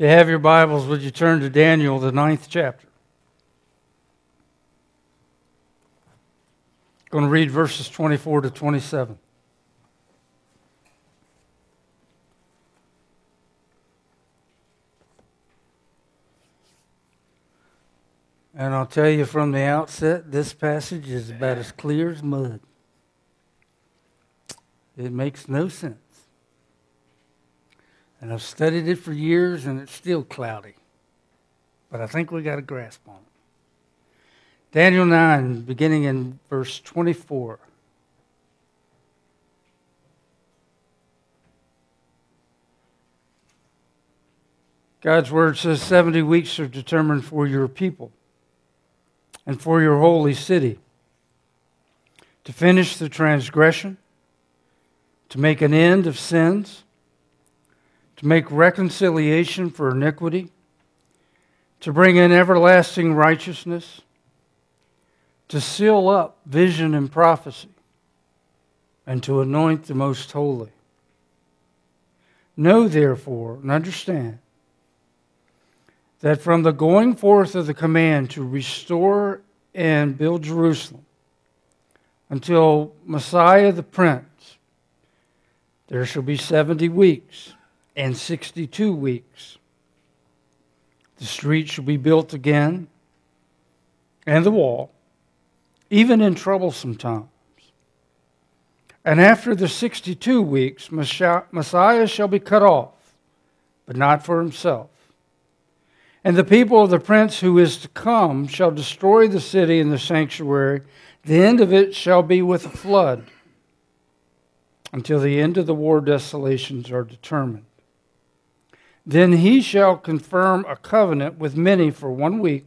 You have your Bibles, would you turn to Daniel, the ninth chapter? I'm Going to read verses 24 to 27. And I'll tell you from the outset, this passage is about as clear as mud. It makes no sense. And I've studied it for years and it's still cloudy. But I think we got a grasp on it. Daniel 9, beginning in verse 24. God's word says 70 weeks are determined for your people and for your holy city to finish the transgression, to make an end of sins, to make reconciliation for iniquity, to bring in everlasting righteousness, to seal up vision and prophecy, and to anoint the most holy. Know therefore and understand that from the going forth of the command to restore and build Jerusalem until Messiah the Prince, there shall be 70 weeks and 62 weeks. The street shall be built again, and the wall, even in troublesome times. And after the 62 weeks, Messiah shall be cut off, but not for himself. And the people of the prince who is to come shall destroy the city and the sanctuary. The end of it shall be with a flood until the end of the war desolations are determined. Then he shall confirm a covenant with many for one week,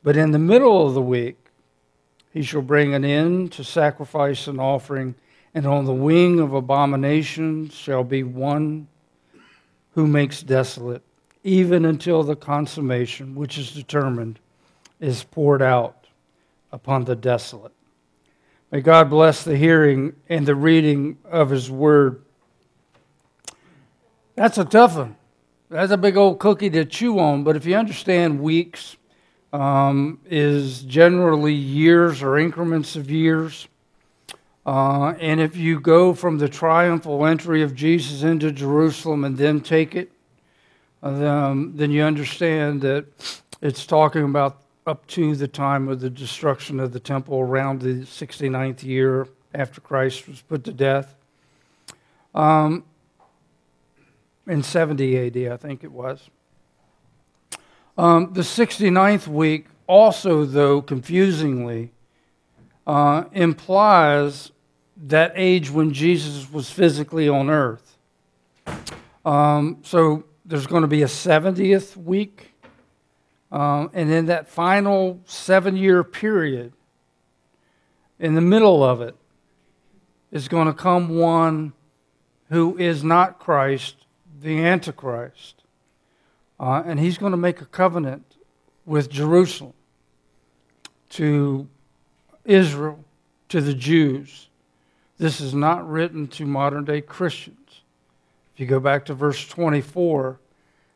but in the middle of the week he shall bring an end to sacrifice and offering, and on the wing of abomination shall be one who makes desolate even until the consummation which is determined is poured out upon the desolate. May God bless the hearing and the reading of His Word. That's a tough one. That's a big old cookie to chew on, but if you understand weeks um, is generally years or increments of years, uh, and if you go from the triumphal entry of Jesus into Jerusalem and then take it um, then you understand that it's talking about up to the time of the destruction of the temple around the 69th year after Christ was put to death. Um, in 70 AD, I think it was. Um, the 69th week also, though, confusingly, uh, implies that age when Jesus was physically on earth. Um, so there's going to be a 70th week. Um, and in that final seven year period, in the middle of it, is going to come one who is not Christ, the Antichrist. Uh, and he's going to make a covenant with Jerusalem, to Israel, to the Jews. This is not written to modern day Christians. If you go back to verse 24,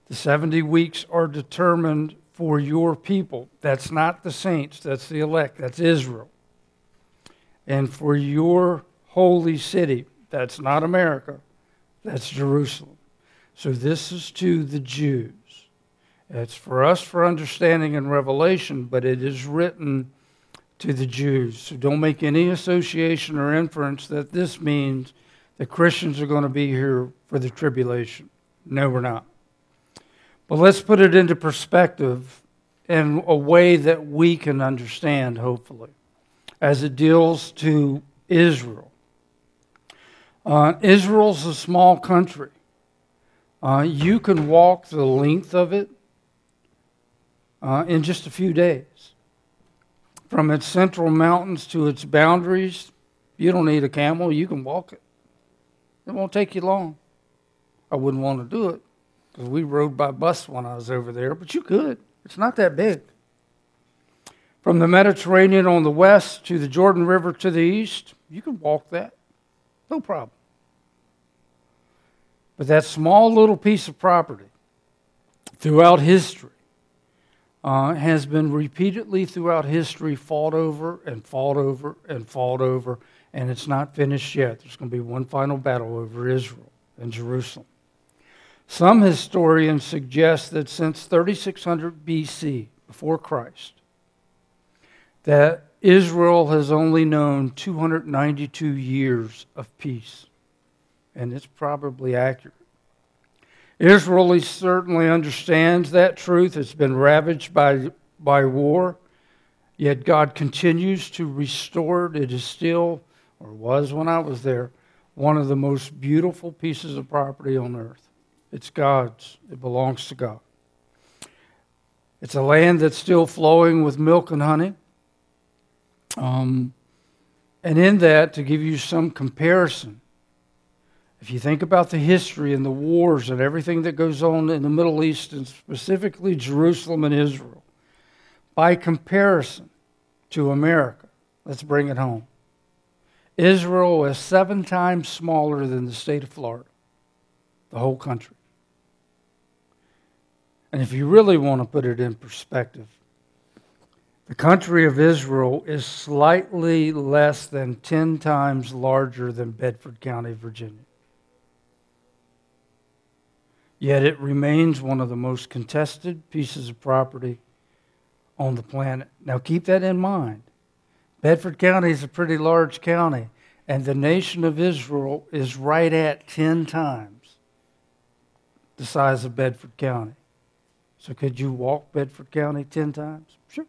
the 70 weeks are determined for your people. That's not the saints, that's the elect, that's Israel. And for your holy city, that's not America, that's Jerusalem. So this is to the Jews. It's for us for understanding and revelation, but it is written to the Jews. So don't make any association or inference that this means that Christians are going to be here for the tribulation. No, we're not. But let's put it into perspective in a way that we can understand, hopefully, as it deals to Israel. Uh, Israel's a small country. Uh, you can walk the length of it uh, in just a few days. From its central mountains to its boundaries, you don't need a camel, you can walk it. It won't take you long. I wouldn't want to do it because we rode by bus when I was over there, but you could. It's not that big. From the Mediterranean on the west to the Jordan River to the east, you can walk that. No problem. But that small little piece of property throughout history uh, has been repeatedly throughout history fought over and fought over and fought over, and it's not finished yet. There's going to be one final battle over Israel and Jerusalem. Some historians suggest that since 3600 BC, before Christ, that Israel has only known 292 years of peace. And it's probably accurate. Israel certainly understands that truth. It's been ravaged by, by war, yet God continues to restore it. It is still, or was when I was there, one of the most beautiful pieces of property on earth. It's God's, it belongs to God. It's a land that's still flowing with milk and honey. Um, and in that, to give you some comparison, if you think about the history and the wars and everything that goes on in the Middle East and specifically Jerusalem and Israel, by comparison to America, let's bring it home. Israel is seven times smaller than the state of Florida, the whole country. And if you really want to put it in perspective, the country of Israel is slightly less than 10 times larger than Bedford County, Virginia yet it remains one of the most contested pieces of property on the planet. Now, keep that in mind. Bedford County is a pretty large county, and the nation of Israel is right at 10 times the size of Bedford County. So, could you walk Bedford County 10 times? Sure,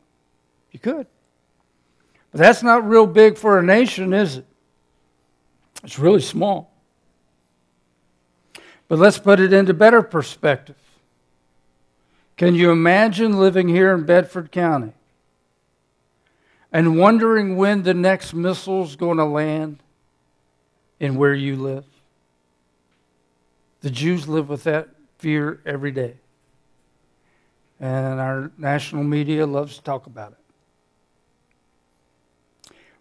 you could. But that's not real big for a nation, is it? It's really small. But let's put it into better perspective. Can you imagine living here in Bedford County and wondering when the next missile is going to land in where you live? The Jews live with that fear every day. And our national media loves to talk about it.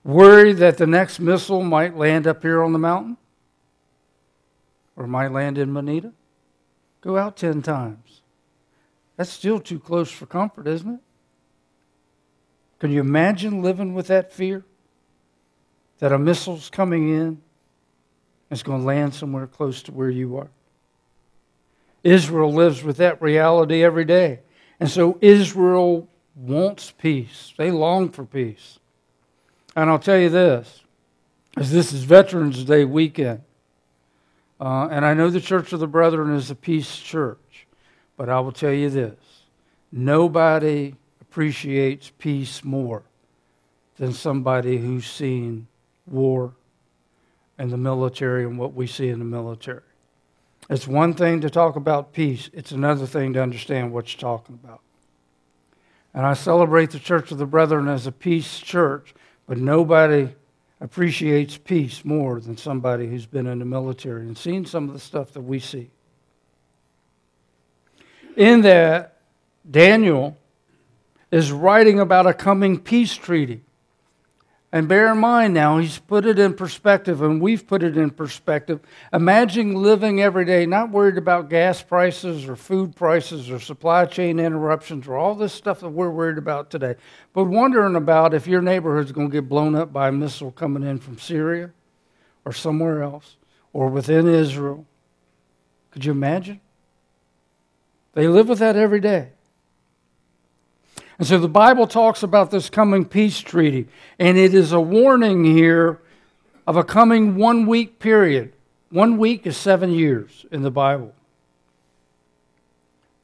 Worry that the next missile might land up here on the mountain? Or might land in Moneta? go out 10 times. That's still too close for comfort, isn't it? Can you imagine living with that fear? That a missile's coming in and it's going to land somewhere close to where you are. Israel lives with that reality every day. And so Israel wants peace. They long for peace. And I'll tell you this, as this is Veterans Day weekend, uh, and I know the Church of the Brethren is a peace church, but I will tell you this nobody appreciates peace more than somebody who's seen war and the military and what we see in the military. It's one thing to talk about peace, it's another thing to understand what you're talking about. And I celebrate the Church of the Brethren as a peace church, but nobody appreciates peace more than somebody who's been in the military and seen some of the stuff that we see. In that, Daniel is writing about a coming peace treaty. And bear in mind now, he's put it in perspective, and we've put it in perspective. Imagine living every day not worried about gas prices or food prices or supply chain interruptions or all this stuff that we're worried about today, but wondering about if your neighborhood's going to get blown up by a missile coming in from Syria or somewhere else or within Israel. Could you imagine? They live with that every day. And so the Bible talks about this coming peace treaty, and it is a warning here of a coming one week period. One week is seven years in the Bible.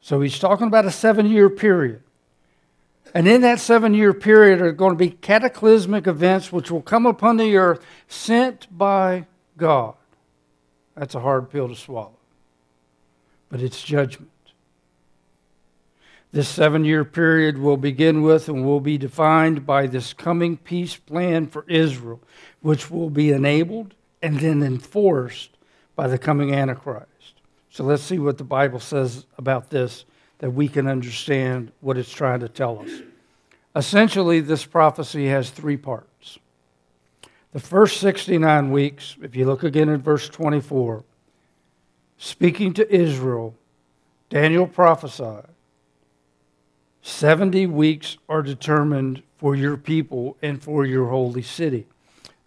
So he's talking about a seven year period. And in that seven year period are going to be cataclysmic events which will come upon the earth sent by God. That's a hard pill to swallow. But it's judgment. This seven year period will begin with and will be defined by this coming peace plan for Israel, which will be enabled and then enforced by the coming Antichrist. So let's see what the Bible says about this that we can understand what it's trying to tell us. Essentially, this prophecy has three parts. The first 69 weeks, if you look again at verse 24, speaking to Israel, Daniel prophesied 70 weeks are determined for your people and for your holy city.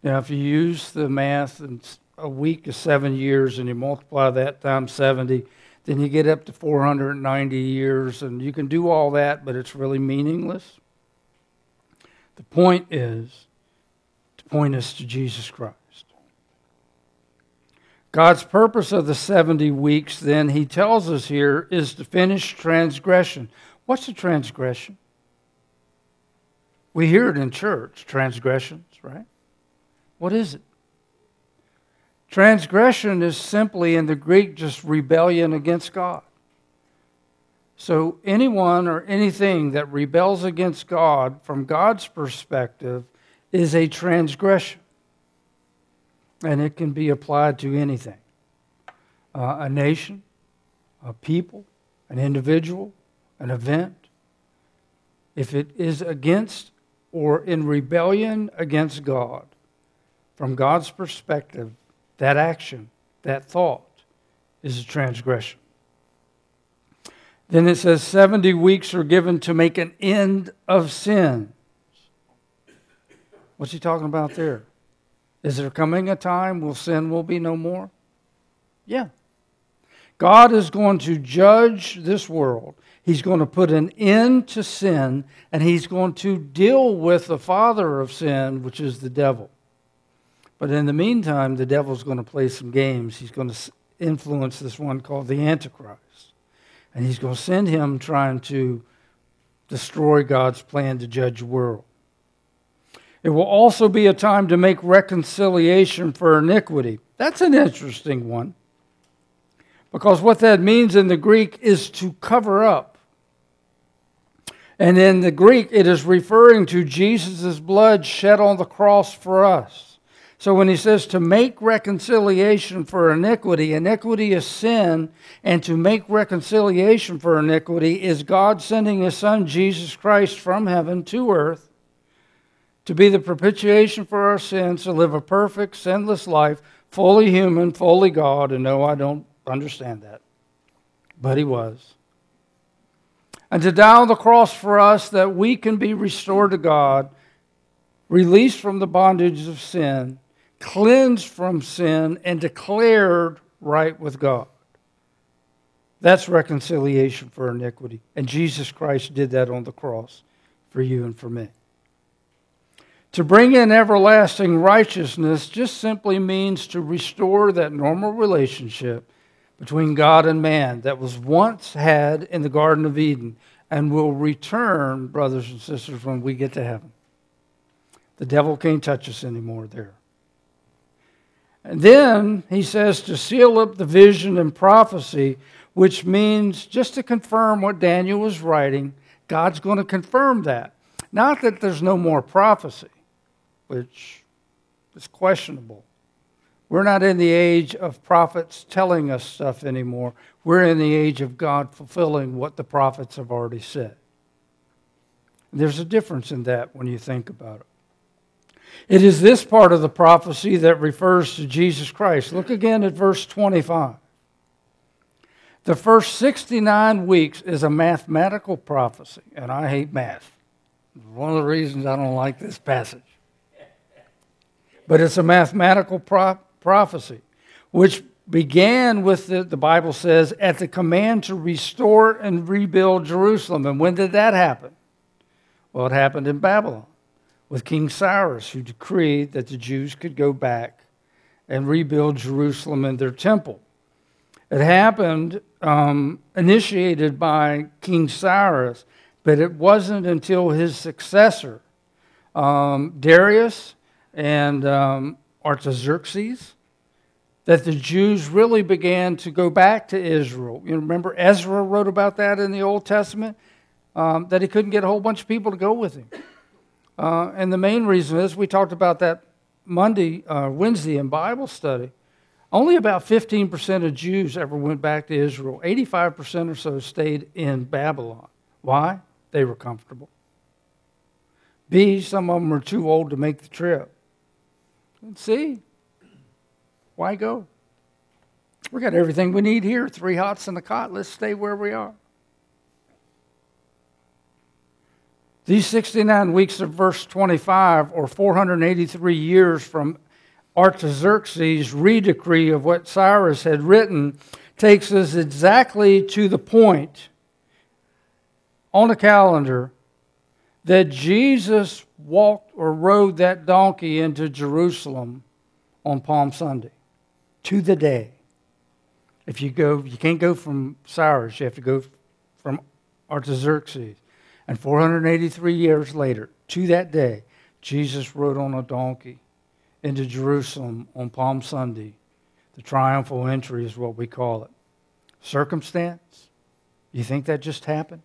Now, if you use the math, and a week is seven years, and you multiply that times 70, then you get up to 490 years, and you can do all that, but it's really meaningless. The point is to point us to Jesus Christ. God's purpose of the 70 weeks, then, he tells us here, is to finish transgression. What's a transgression? We hear it in church, transgressions, right? What is it? Transgression is simply, in the Greek, just rebellion against God. So, anyone or anything that rebels against God, from God's perspective, is a transgression. And it can be applied to anything uh, a nation, a people, an individual, an event. If it is against or in rebellion against God, from God's perspective, that action, that thought, is a transgression. Then it says 70 weeks are given to make an end of sins. What's he talking about there? Is there coming a time will sin will be no more? Yeah. God is going to judge this world. He's going to put an end to sin, and he's going to deal with the father of sin, which is the devil. But in the meantime, the devil's going to play some games. He's going to influence this one called the Antichrist. And he's going to send him trying to destroy God's plan to judge the world. It will also be a time to make reconciliation for iniquity. That's an interesting one. Because what that means in the Greek is to cover up. And in the Greek, it is referring to Jesus' blood shed on the cross for us. So when he says to make reconciliation for iniquity, iniquity is sin, and to make reconciliation for iniquity is God sending his son Jesus Christ from heaven to earth to be the propitiation for our sins, to live a perfect, sinless life, fully human, fully God. And no, I don't understand that. But he was. And to die on the cross for us that we can be restored to God, released from the bondage of sin cleansed from sin, and declared right with God. That's reconciliation for iniquity. And Jesus Christ did that on the cross for you and for me. To bring in everlasting righteousness just simply means to restore that normal relationship between God and man that was once had in the Garden of Eden and will return, brothers and sisters, when we get to heaven. The devil can't touch us anymore there. And then he says to seal up the vision and prophecy, which means just to confirm what Daniel was writing, God's going to confirm that. Not that there's no more prophecy, which is questionable. We're not in the age of prophets telling us stuff anymore. We're in the age of God fulfilling what the prophets have already said. There's a difference in that when you think about it. It is this part of the prophecy that refers to Jesus Christ. Look again at verse 25. The first 69 weeks is a mathematical prophecy, and I hate math. One of the reasons I don't like this passage. But it's a mathematical pro- prophecy, which began with, the, the Bible says, at the command to restore and rebuild Jerusalem. And when did that happen? Well, it happened in Babylon with King Cyrus, who decreed that the Jews could go back and rebuild Jerusalem and their temple. It happened, um, initiated by King Cyrus, but it wasn't until his successor, um, Darius and um, Artaxerxes, that the Jews really began to go back to Israel. You remember Ezra wrote about that in the Old Testament, um, that he couldn't get a whole bunch of people to go with him. Uh, and the main reason is we talked about that Monday, uh, Wednesday in Bible study. Only about 15% of Jews ever went back to Israel. 85% or so stayed in Babylon. Why? They were comfortable. B, some of them were too old to make the trip. C, why go? We got everything we need here three hots and a cot. Let's stay where we are. These 69 weeks of verse 25, or 483 years from Artaxerxes' redecree of what Cyrus had written, takes us exactly to the point on the calendar that Jesus walked or rode that donkey into Jerusalem on Palm Sunday to the day. If you go, you can't go from Cyrus, you have to go from Artaxerxes. And 483 years later, to that day, Jesus rode on a donkey into Jerusalem on Palm Sunday. The triumphal entry is what we call it. Circumstance? You think that just happened?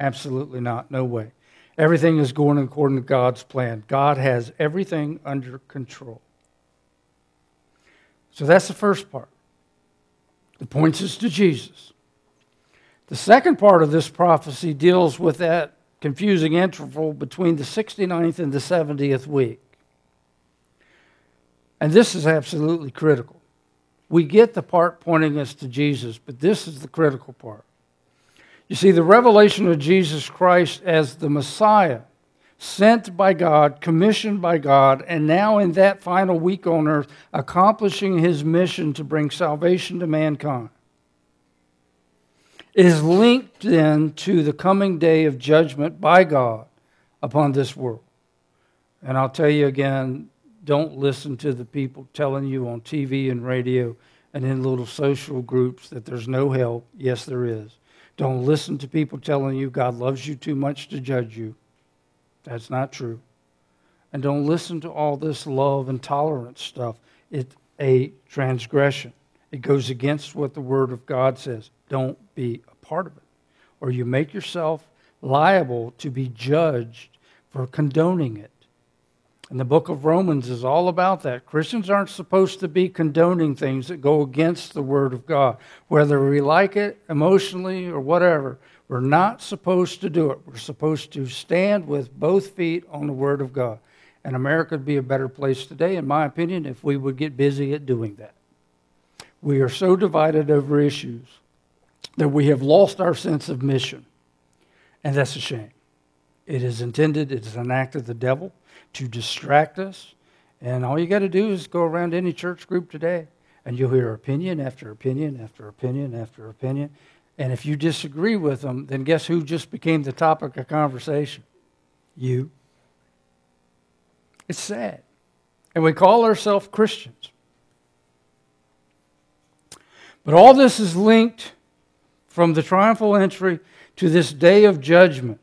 Absolutely not. No way. Everything is going according to God's plan. God has everything under control. So that's the first part. It points us to Jesus. The second part of this prophecy deals with that confusing interval between the 69th and the 70th week. And this is absolutely critical. We get the part pointing us to Jesus, but this is the critical part. You see, the revelation of Jesus Christ as the Messiah, sent by God, commissioned by God, and now in that final week on earth, accomplishing his mission to bring salvation to mankind, is linked then to the coming day of judgment by God upon this world. And I'll tell you again don't listen to the people telling you on TV and radio and in little social groups that there's no help. Yes, there is. Don't listen to people telling you God loves you too much to judge you. That's not true. And don't listen to all this love and tolerance stuff. It's a transgression. It goes against what the Word of God says. Don't be a part of it. Or you make yourself liable to be judged for condoning it. And the book of Romans is all about that. Christians aren't supposed to be condoning things that go against the Word of God, whether we like it emotionally or whatever. We're not supposed to do it. We're supposed to stand with both feet on the Word of God. And America would be a better place today, in my opinion, if we would get busy at doing that. We are so divided over issues that we have lost our sense of mission. And that's a shame. It is intended, it is an act of the devil to distract us. And all you got to do is go around any church group today, and you'll hear opinion after opinion after opinion after opinion. And if you disagree with them, then guess who just became the topic of conversation? You. It's sad. And we call ourselves Christians. But all this is linked from the triumphal entry to this day of judgment.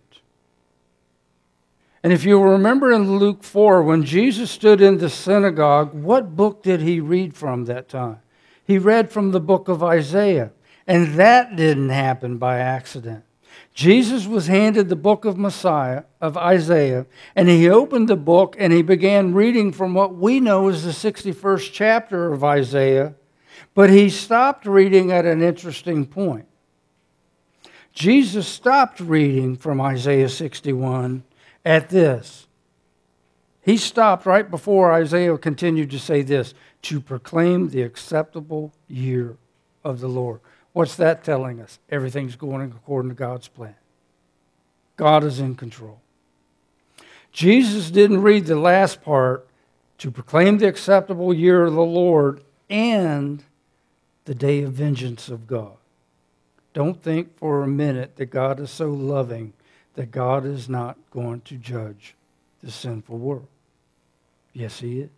And if you remember in Luke 4, when Jesus stood in the synagogue, what book did he read from that time? He read from the book of Isaiah. And that didn't happen by accident. Jesus was handed the book of Messiah, of Isaiah, and he opened the book and he began reading from what we know as the 61st chapter of Isaiah, but he stopped reading at an interesting point. Jesus stopped reading from Isaiah 61 at this. He stopped right before Isaiah continued to say this to proclaim the acceptable year of the Lord. What's that telling us? Everything's going according to God's plan. God is in control. Jesus didn't read the last part to proclaim the acceptable year of the Lord and the day of vengeance of God. Don't think for a minute that God is so loving that God is not going to judge the sinful world. Yes, He is.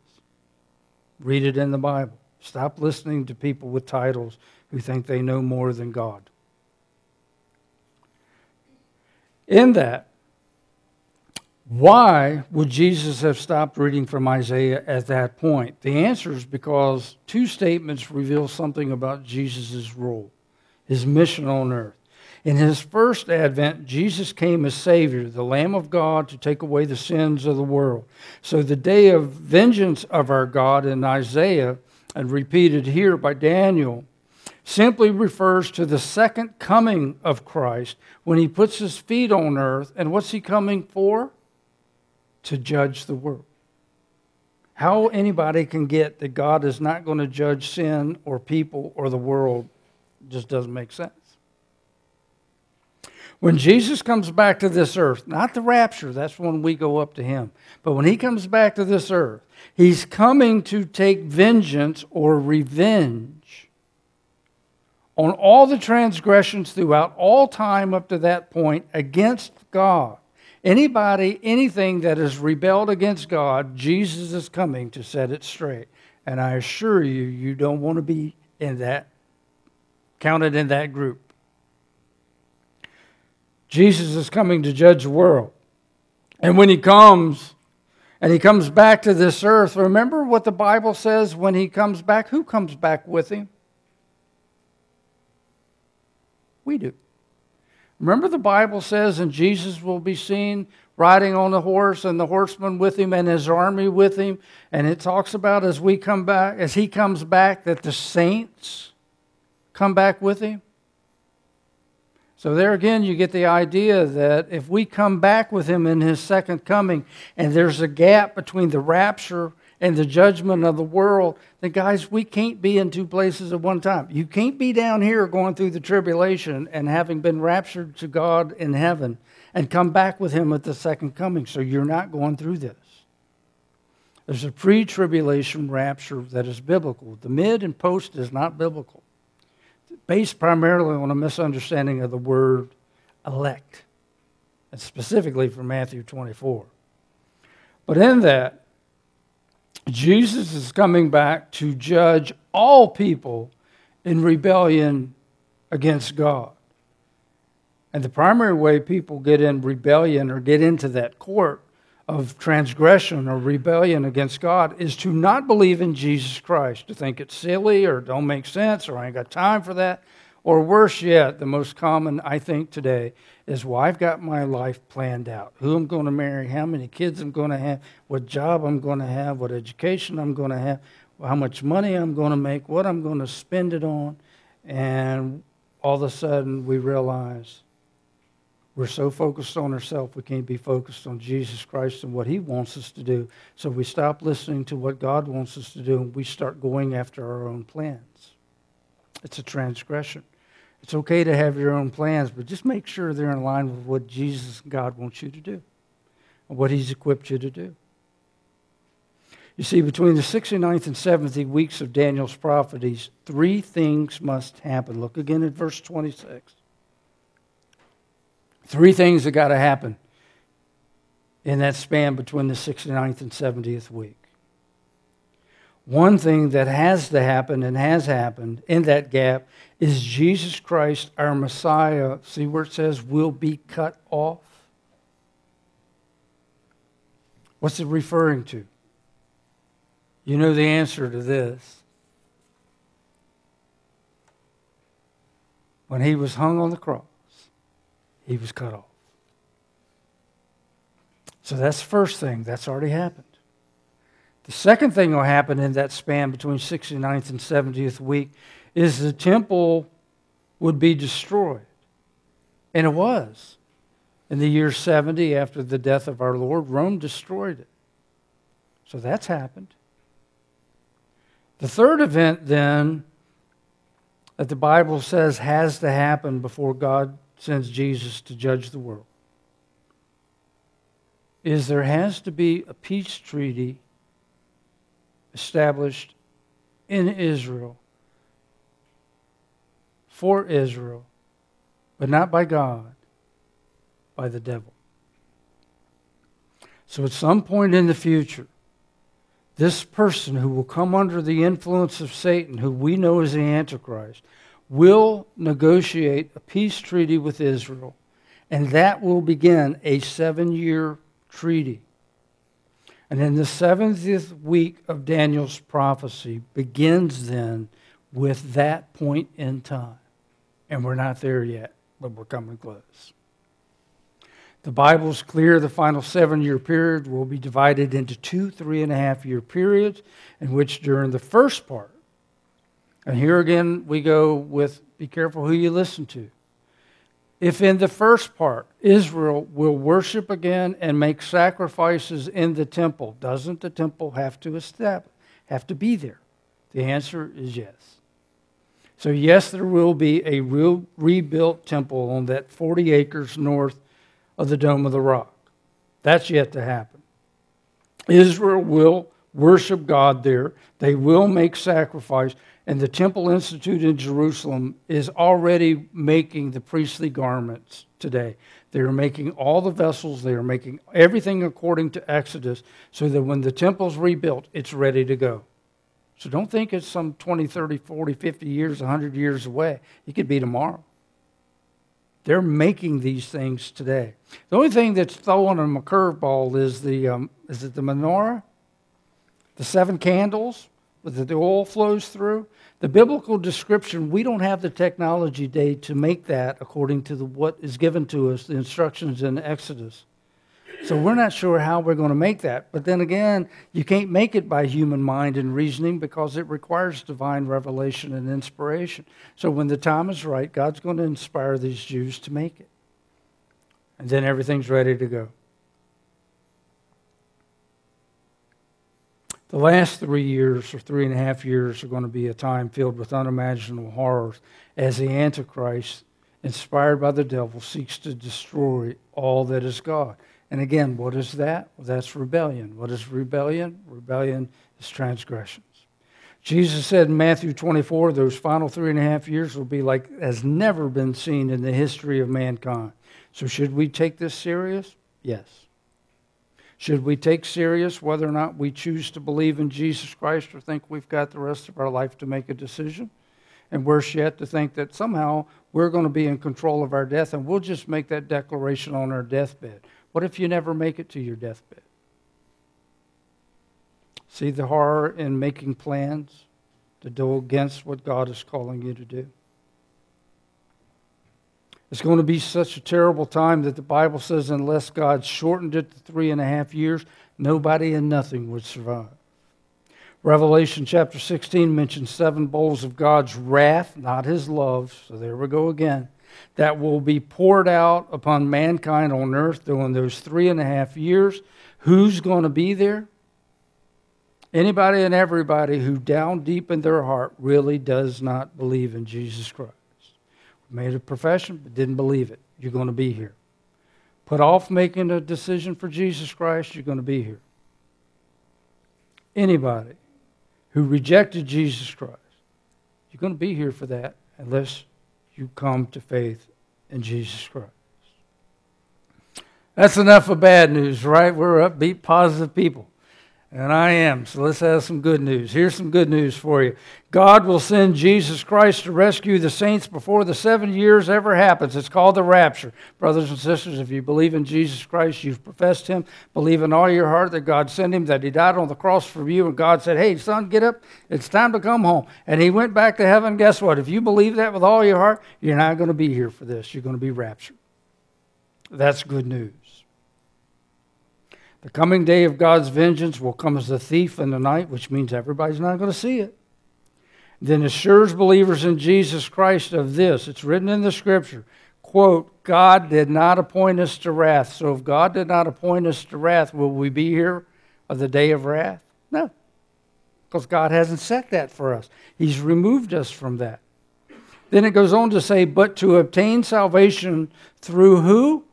Read it in the Bible. Stop listening to people with titles who think they know more than God. In that, why would Jesus have stopped reading from Isaiah at that point? The answer is because two statements reveal something about Jesus' role, his mission on earth. In his first advent, Jesus came as Savior, the Lamb of God, to take away the sins of the world. So the day of vengeance of our God in Isaiah, and repeated here by Daniel, simply refers to the second coming of Christ when he puts his feet on earth. And what's he coming for? To judge the world. How anybody can get that God is not going to judge sin or people or the world just doesn't make sense. When Jesus comes back to this earth, not the rapture, that's when we go up to him, but when he comes back to this earth, he's coming to take vengeance or revenge on all the transgressions throughout all time up to that point against God. Anybody, anything that has rebelled against God, Jesus is coming to set it straight. And I assure you, you don't want to be in that, counted in that group. Jesus is coming to judge the world. And when he comes, and he comes back to this earth, remember what the Bible says when he comes back? Who comes back with him? We do. Remember, the Bible says, and Jesus will be seen riding on the horse, and the horseman with him, and his army with him. And it talks about as we come back, as he comes back, that the saints come back with him. So, there again, you get the idea that if we come back with him in his second coming, and there's a gap between the rapture and the judgment of the world, then, guys, we can't be in two places at one time. You can't be down here going through the tribulation and having been raptured to God in heaven and come back with him at the second coming. So, you're not going through this. There's a pre tribulation rapture that is biblical, the mid and post is not biblical based primarily on a misunderstanding of the word elect, and specifically from Matthew 24. But in that, Jesus is coming back to judge all people in rebellion against God. And the primary way people get in rebellion or get into that court of transgression or rebellion against God is to not believe in Jesus Christ, to think it's silly or don't make sense or I ain't got time for that. Or worse yet, the most common, I think, today is well, I've got my life planned out. Who I'm going to marry, how many kids I'm going to have, what job I'm going to have, what education I'm going to have, how much money I'm going to make, what I'm going to spend it on. And all of a sudden, we realize we're so focused on ourselves, we can't be focused on Jesus Christ and what He wants us to do. So we stop listening to what God wants us to do and we start going after our own plans. It's a transgression. It's okay to have your own plans, but just make sure they're in line with what Jesus and God wants you to do and what He's equipped you to do. You see, between the 69th and 70th weeks of Daniel's prophecies, three things must happen. Look again at verse 26. Three things that got to happen in that span between the 69th and 70th week. One thing that has to happen and has happened in that gap is Jesus Christ, our Messiah, see where it says, will be cut off? What's it referring to? You know the answer to this. When he was hung on the cross, he was cut off. So that's the first thing. That's already happened. The second thing will happen in that span between 69th and 70th week is the temple would be destroyed. And it was. In the year 70 after the death of our Lord, Rome destroyed it. So that's happened. The third event, then, that the Bible says has to happen before God sends Jesus to judge the world is there has to be a peace treaty established in Israel for Israel, but not by God, by the devil. So at some point in the future, this person who will come under the influence of Satan, who we know as the Antichrist, will negotiate a peace treaty with Israel, and that will begin a seven year treaty. And in the 70th week of Daniel's prophecy begins then with that point in time. And we're not there yet, but we're coming close. The Bible's clear the final seven year period will be divided into two three and a half year periods, in which during the first part, and here again, we go with be careful who you listen to. If in the first part, Israel will worship again and make sacrifices in the temple, doesn't the temple have to establish, have to be there? The answer is yes. So, yes, there will be a real rebuilt temple on that 40 acres north of the Dome of the Rock. That's yet to happen. Israel will worship God there, they will make sacrifice, and the Temple Institute in Jerusalem is already making the priestly garments today. They are making all the vessels, they are making everything according to Exodus, so that when the temple's rebuilt, it's ready to go. So don't think it's some 20, 30, 40, 50 years, 100 years away. It could be tomorrow. They're making these things today. The only thing that's throwing them a curveball is the um, is it the menorah, the seven candles that the oil flows through. The biblical description, we don't have the technology day to make that according to the, what is given to us, the instructions in Exodus. So we're not sure how we're going to make that. But then again, you can't make it by human mind and reasoning because it requires divine revelation and inspiration. So when the time is right, God's going to inspire these Jews to make it. And then everything's ready to go. The last three years or three and a half years are going to be a time filled with unimaginable horrors as the Antichrist, inspired by the devil, seeks to destroy all that is God. And again, what is that? Well, that's rebellion. What is rebellion? Rebellion is transgressions. Jesus said in Matthew 24, those final three and a half years will be like has never been seen in the history of mankind. So, should we take this serious? Yes. Should we take serious whether or not we choose to believe in Jesus Christ or think we've got the rest of our life to make a decision? And worse yet, to think that somehow we're going to be in control of our death and we'll just make that declaration on our deathbed. What if you never make it to your deathbed? See the horror in making plans to do against what God is calling you to do? It's going to be such a terrible time that the Bible says, unless God shortened it to three and a half years, nobody and nothing would survive. Revelation chapter 16 mentions seven bowls of God's wrath, not his love. So there we go again. That will be poured out upon mankind on earth during those three and a half years. Who's going to be there? Anybody and everybody who, down deep in their heart, really does not believe in Jesus Christ made a profession but didn't believe it, you're going to be here. Put off making a decision for Jesus Christ, you're going to be here. Anybody who rejected Jesus Christ, you're going to be here for that unless you come to faith in Jesus Christ. That's enough of bad news, right? We're upbeat, positive people. And I am. So let's have some good news. Here's some good news for you. God will send Jesus Christ to rescue the saints before the seven years ever happens. It's called the rapture. Brothers and sisters, if you believe in Jesus Christ, you've professed Him, believe in all your heart that God sent Him, that He died on the cross for you, and God said, Hey, son, get up. It's time to come home. And He went back to heaven. Guess what? If you believe that with all your heart, you're not going to be here for this. You're going to be raptured. That's good news. The coming day of God's vengeance will come as a thief in the night, which means everybody's not going to see it. Then assures believers in Jesus Christ of this. It's written in the scripture. Quote, God did not appoint us to wrath. So if God did not appoint us to wrath, will we be here of the day of wrath? No. Because God hasn't set that for us. He's removed us from that. Then it goes on to say, but to obtain salvation through who?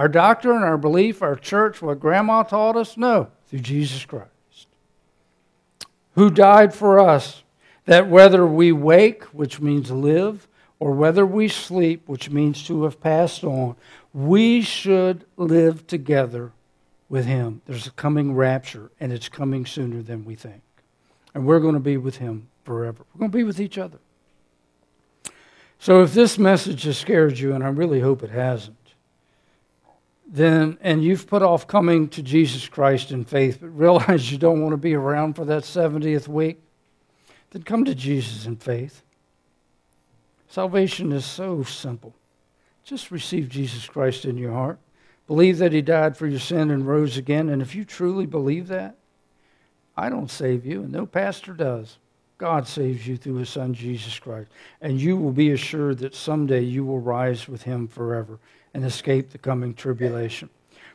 Our doctrine, our belief, our church, what grandma taught us? No, through Jesus Christ, who died for us, that whether we wake, which means live, or whether we sleep, which means to have passed on, we should live together with him. There's a coming rapture, and it's coming sooner than we think. And we're going to be with him forever. We're going to be with each other. So if this message has scared you, and I really hope it hasn't, then and you've put off coming to Jesus Christ in faith, but realize you don't want to be around for that 70th week, then come to Jesus in faith. Salvation is so simple. Just receive Jesus Christ in your heart. Believe that he died for your sin and rose again. And if you truly believe that, I don't save you, and no pastor does. God saves you through his son Jesus Christ. And you will be assured that someday you will rise with him forever and escape the coming tribulation.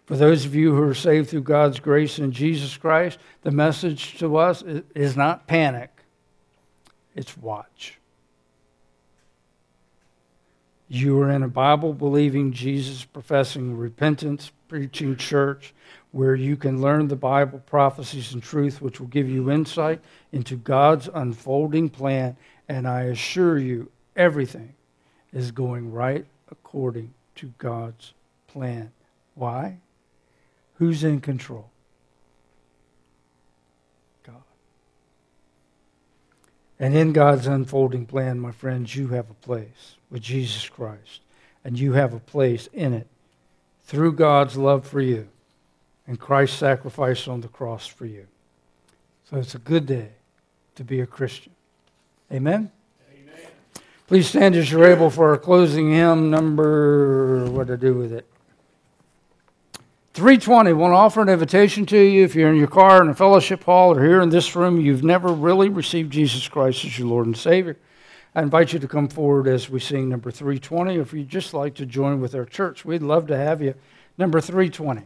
For those of you who are saved through God's grace in Jesus Christ, the message to us is not panic, it's watch. You are in a Bible believing, Jesus professing, repentance preaching church where you can learn the Bible prophecies and truth, which will give you insight into God's unfolding plan. And I assure you, everything is going right according to God's plan. Why? Who's in control? God. And in God's unfolding plan, my friends, you have a place with Jesus Christ. And you have a place in it through God's love for you and Christ's sacrifice on the cross for you. So it's a good day to be a Christian. Amen? Please stand as you're able for our closing hymn number, what to do with it? 320. I want to offer an invitation to you. If you're in your car in a fellowship hall or here in this room, you've never really received Jesus Christ as your Lord and Savior. I invite you to come forward as we sing number 320. If you'd just like to join with our church, we'd love to have you. Number 320.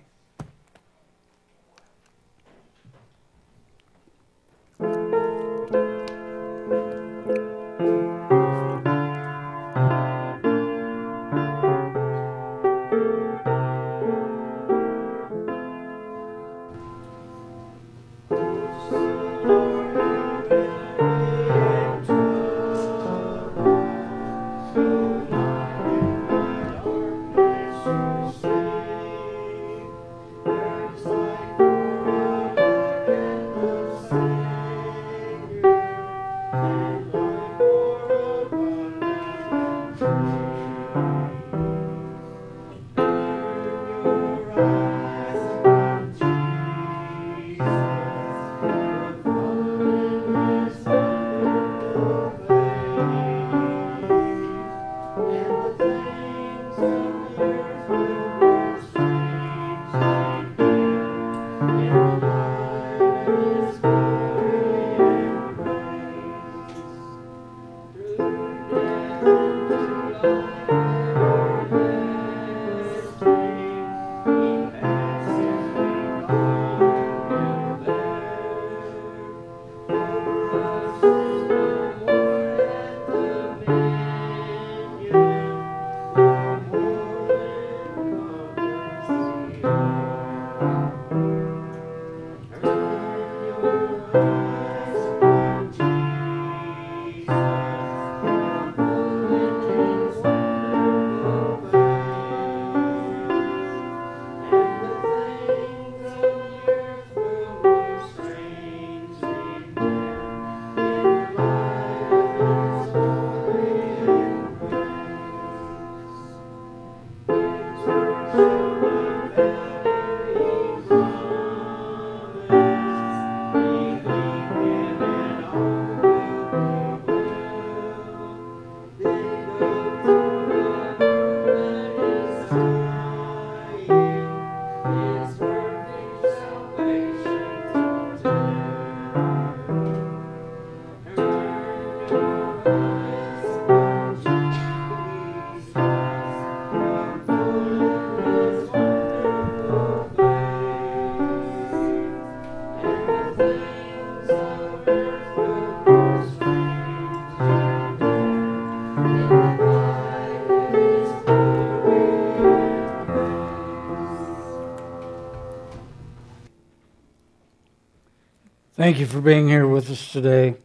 Thank you for being here with us today.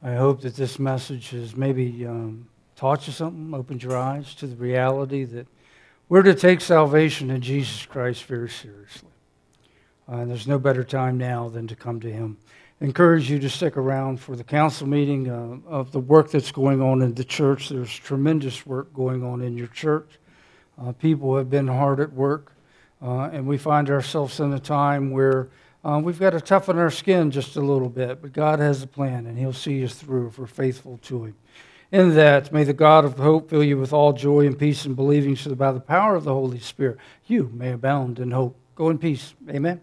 I hope that this message has maybe um, taught you something, opened your eyes to the reality that we're to take salvation in Jesus Christ very seriously. Uh, and there's no better time now than to come to Him. I encourage you to stick around for the council meeting uh, of the work that's going on in the church. There's tremendous work going on in your church. Uh, people have been hard at work, uh, and we find ourselves in a time where um, we've got to toughen our skin just a little bit, but God has a plan, and He'll see us through if we're faithful to Him. In that, may the God of hope fill you with all joy and peace in believing, so that by the power of the Holy Spirit, you may abound in hope. Go in peace. Amen.